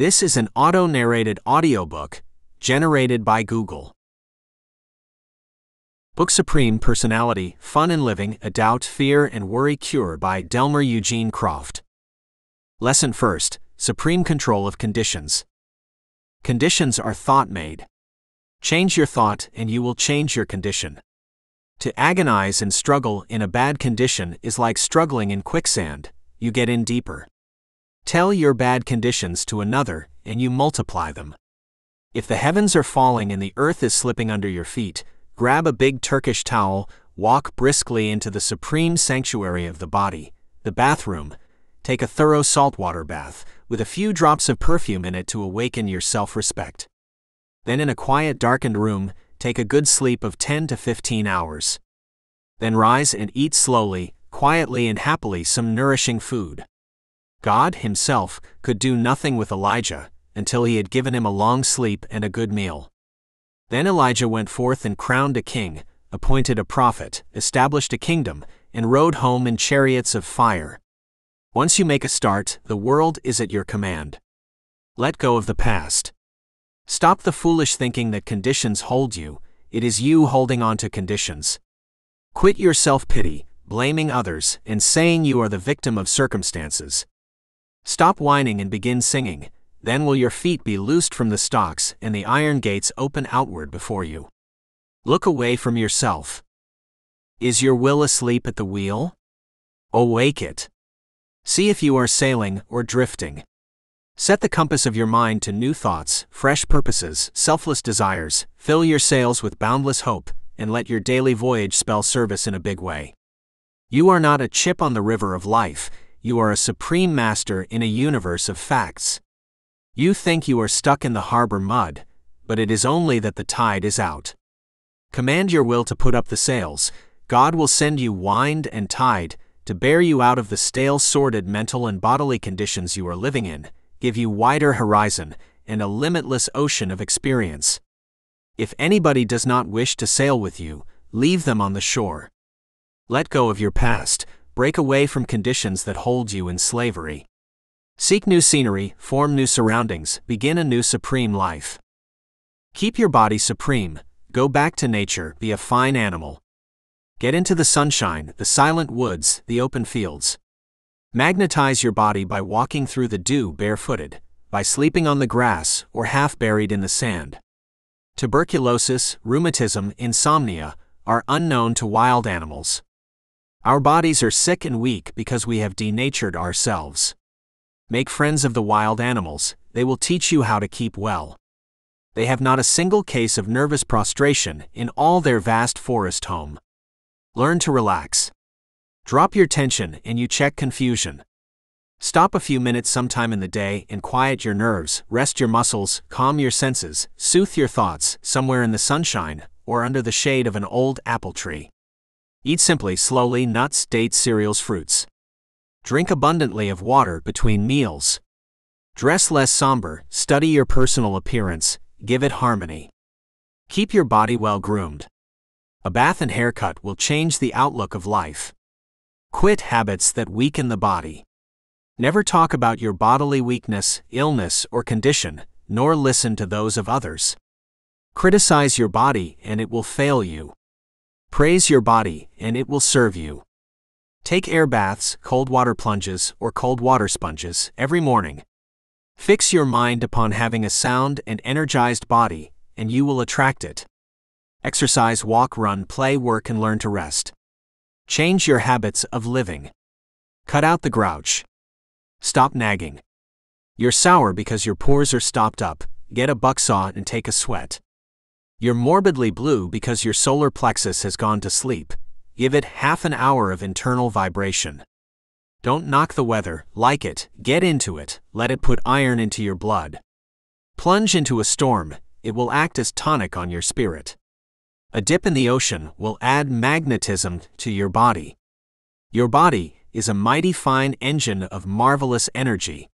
This is an auto narrated audiobook generated by Google. Book Supreme Personality Fun in Living A Doubt, Fear, and Worry Cure by Delmer Eugene Croft. Lesson First Supreme Control of Conditions. Conditions are thought made. Change your thought and you will change your condition. To agonize and struggle in a bad condition is like struggling in quicksand, you get in deeper. Tell your bad conditions to another, and you multiply them. If the heavens are falling and the earth is slipping under your feet, grab a big Turkish towel, walk briskly into the supreme sanctuary of the body, the bathroom, take a thorough saltwater bath, with a few drops of perfume in it to awaken your self respect. Then, in a quiet, darkened room, take a good sleep of 10 to 15 hours. Then rise and eat slowly, quietly, and happily some nourishing food. God, Himself, could do nothing with Elijah until He had given him a long sleep and a good meal. Then Elijah went forth and crowned a king, appointed a prophet, established a kingdom, and rode home in chariots of fire. Once you make a start, the world is at your command. Let go of the past. Stop the foolish thinking that conditions hold you, it is you holding on to conditions. Quit your self pity, blaming others, and saying you are the victim of circumstances. Stop whining and begin singing, then will your feet be loosed from the stocks and the iron gates open outward before you. Look away from yourself. Is your will asleep at the wheel? Awake it. See if you are sailing or drifting. Set the compass of your mind to new thoughts, fresh purposes, selfless desires, fill your sails with boundless hope, and let your daily voyage spell service in a big way. You are not a chip on the river of life, you are a supreme master in a universe of facts. You think you are stuck in the harbor mud, but it is only that the tide is out. Command your will to put up the sails, God will send you wind and tide to bear you out of the stale, sordid mental and bodily conditions you are living in give you wider horizon and a limitless ocean of experience. If anybody does not wish to sail with you, leave them on the shore. Let go of your past, break away from conditions that hold you in slavery. Seek new scenery, form new surroundings, begin a new supreme life. Keep your body supreme, go back to nature, be a fine animal. Get into the sunshine, the silent woods, the open fields. Magnetize your body by walking through the dew barefooted, by sleeping on the grass or half buried in the sand. Tuberculosis, rheumatism, insomnia are unknown to wild animals. Our bodies are sick and weak because we have denatured ourselves. Make friends of the wild animals, they will teach you how to keep well. They have not a single case of nervous prostration in all their vast forest home. Learn to relax. Drop your tension and you check confusion. Stop a few minutes sometime in the day and quiet your nerves, rest your muscles, calm your senses, soothe your thoughts somewhere in the sunshine or under the shade of an old apple tree. Eat simply, slowly nuts, dates, cereals, fruits. Drink abundantly of water between meals. Dress less somber, study your personal appearance, give it harmony. Keep your body well groomed. A bath and haircut will change the outlook of life. Quit habits that weaken the body. Never talk about your bodily weakness, illness, or condition, nor listen to those of others. Criticize your body and it will fail you. Praise your body and it will serve you. Take air baths, cold water plunges, or cold water sponges every morning. Fix your mind upon having a sound and energized body, and you will attract it. Exercise, walk, run, play, work, and learn to rest. Change your habits of living. Cut out the grouch. Stop nagging. You're sour because your pores are stopped up, get a bucksaw and take a sweat. You're morbidly blue because your solar plexus has gone to sleep, give it half an hour of internal vibration. Don't knock the weather, like it, get into it, let it put iron into your blood. Plunge into a storm, it will act as tonic on your spirit. A dip in the ocean will add magnetism to your body. Your body is a mighty fine engine of marvelous energy.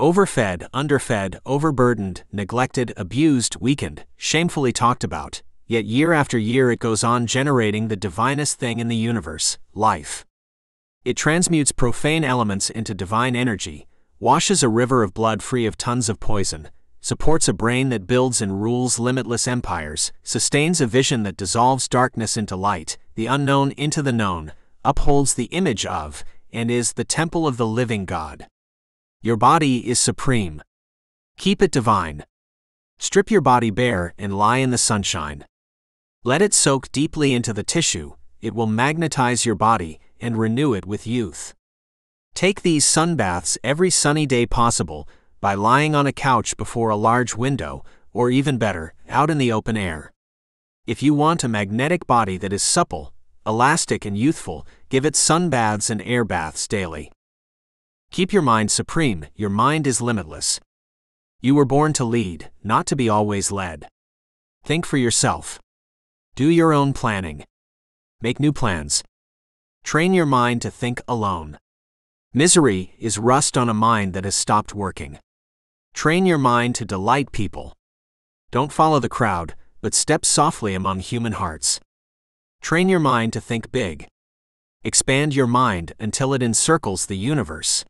Overfed, underfed, overburdened, neglected, abused, weakened, shamefully talked about, yet year after year it goes on generating the divinest thing in the universe life. It transmutes profane elements into divine energy, washes a river of blood free of tons of poison, supports a brain that builds and rules limitless empires, sustains a vision that dissolves darkness into light, the unknown into the known, upholds the image of, and is the temple of the living God. Your body is supreme. Keep it divine. Strip your body bare and lie in the sunshine. Let it soak deeply into the tissue, it will magnetize your body and renew it with youth. Take these sun baths every sunny day possible by lying on a couch before a large window, or even better, out in the open air. If you want a magnetic body that is supple, elastic, and youthful, give it sun baths and air baths daily. Keep your mind supreme, your mind is limitless. You were born to lead, not to be always led. Think for yourself. Do your own planning. Make new plans. Train your mind to think alone. Misery is rust on a mind that has stopped working. Train your mind to delight people. Don't follow the crowd, but step softly among human hearts. Train your mind to think big. Expand your mind until it encircles the universe.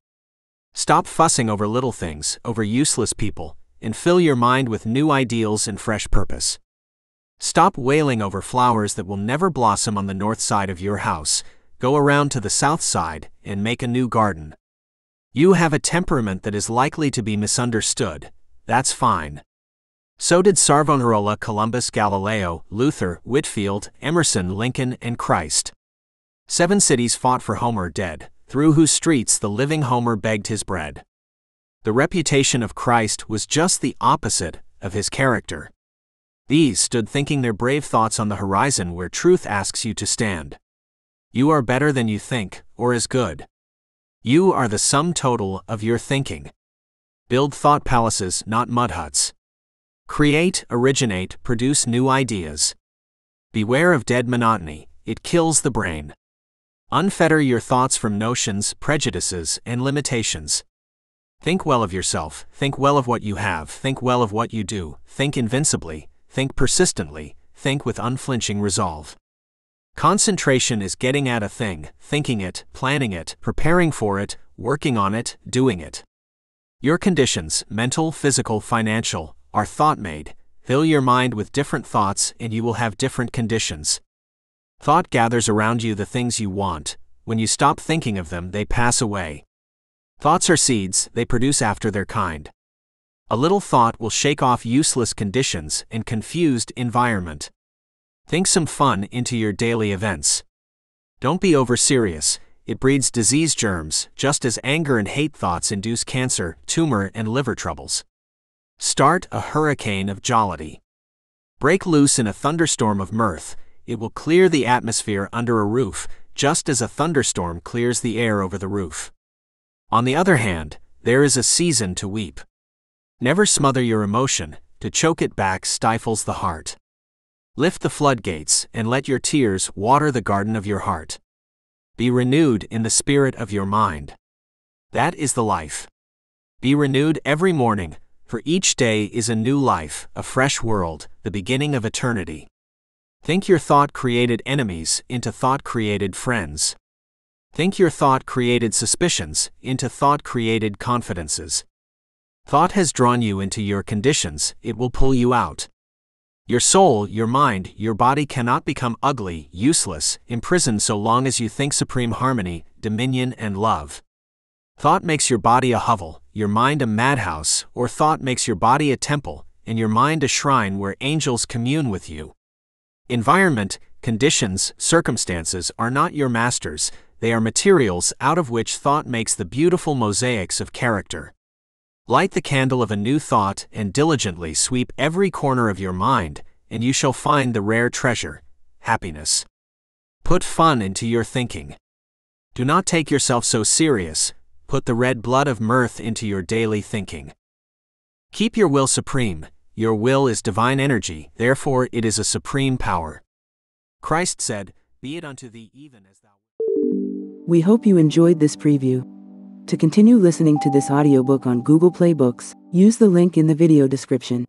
Stop fussing over little things, over useless people, and fill your mind with new ideals and fresh purpose. Stop wailing over flowers that will never blossom on the north side of your house. Go around to the south side and make a new garden. You have a temperament that is likely to be misunderstood. That's fine. So did Savonarola, Columbus, Galileo, Luther, Whitfield, Emerson, Lincoln, and Christ. Seven cities fought for Homer dead, through whose streets the living Homer begged his bread. The reputation of Christ was just the opposite of his character. These stood thinking their brave thoughts on the horizon where truth asks you to stand. You are better than you think, or as good. You are the sum total of your thinking. Build thought palaces, not mud huts. Create, originate, produce new ideas. Beware of dead monotony, it kills the brain. Unfetter your thoughts from notions, prejudices, and limitations. Think well of yourself, think well of what you have, think well of what you do, think invincibly, think persistently, think with unflinching resolve. Concentration is getting at a thing, thinking it, planning it, preparing for it, working on it, doing it. Your conditions, mental, physical, financial, are thought made. Fill your mind with different thoughts and you will have different conditions. Thought gathers around you the things you want. When you stop thinking of them, they pass away. Thoughts are seeds, they produce after their kind. A little thought will shake off useless conditions and confused environment. Think some fun into your daily events. Don't be over serious, it breeds disease germs, just as anger and hate thoughts induce cancer, tumor, and liver troubles. Start a hurricane of jollity. Break loose in a thunderstorm of mirth, it will clear the atmosphere under a roof, just as a thunderstorm clears the air over the roof. On the other hand, there is a season to weep. Never smother your emotion, to choke it back stifles the heart. Lift the floodgates and let your tears water the garden of your heart. Be renewed in the spirit of your mind. That is the life. Be renewed every morning, for each day is a new life, a fresh world, the beginning of eternity. Think your thought created enemies into thought created friends. Think your thought created suspicions into thought created confidences. Thought has drawn you into your conditions, it will pull you out. Your soul, your mind, your body cannot become ugly, useless, imprisoned so long as you think supreme harmony, dominion, and love. Thought makes your body a hovel, your mind a madhouse, or thought makes your body a temple, and your mind a shrine where angels commune with you. Environment, conditions, circumstances are not your masters, they are materials out of which thought makes the beautiful mosaics of character. Light the candle of a new thought and diligently sweep every corner of your mind, and you shall find the rare treasure happiness. Put fun into your thinking. Do not take yourself so serious, put the red blood of mirth into your daily thinking. Keep your will supreme, your will is divine energy, therefore it is a supreme power. Christ said, Be it unto thee even as thou. wilt." We hope you enjoyed this preview. To continue listening to this audiobook on Google Play Books, use the link in the video description.